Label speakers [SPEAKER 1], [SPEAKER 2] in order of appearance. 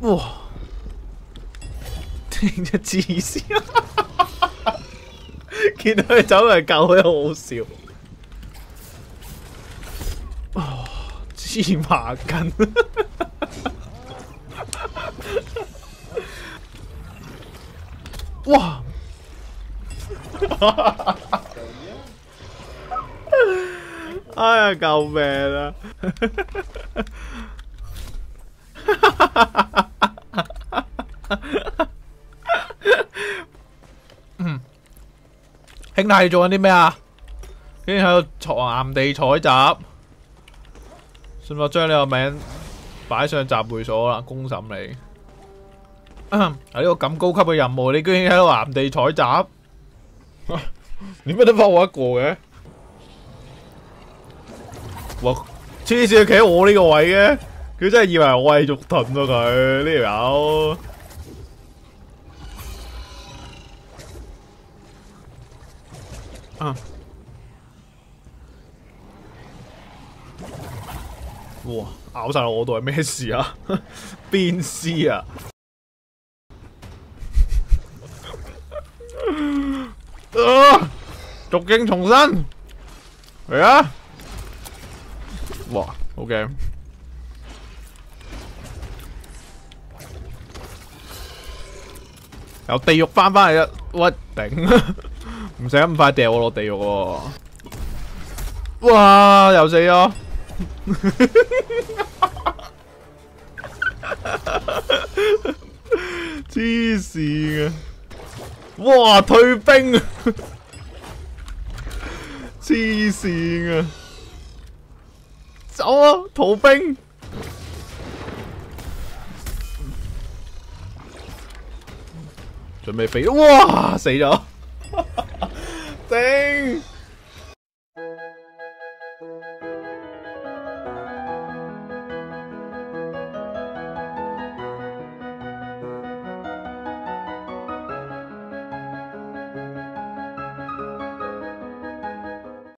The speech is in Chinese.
[SPEAKER 1] 哇！听只笑，见到佢走嚟救佢，好笑。哇！芝麻干，哇！哎呀，救命啊！嗯，兄弟，做紧啲咩啊？居然喺度岩地采集，信我将你个名摆上集会所啦？公审你，喺 呢个咁高级嘅任务，你居然喺度岩地采集，你乜得翻我一个嘅？我黐线企喺我呢个位嘅，佢真系以为我系肉盾啊！佢呢条友。啊！哇，咬晒我度系咩事啊？变 事啊！啊！逐经重生，系啊！哇，OK，由地狱翻翻嚟啊！我顶。唔使咁快掉我落地狱！哇，又死咗！黐线嘅，哇，退兵！黐线嘅，走啊，逃兵！准备飞，哇，死咗！